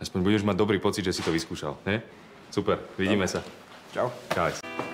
Aspoň budeš mať dobrý pocit, že si to vyskúšal, ne? Super, vidíme Dobre. sa. Čau. Čau.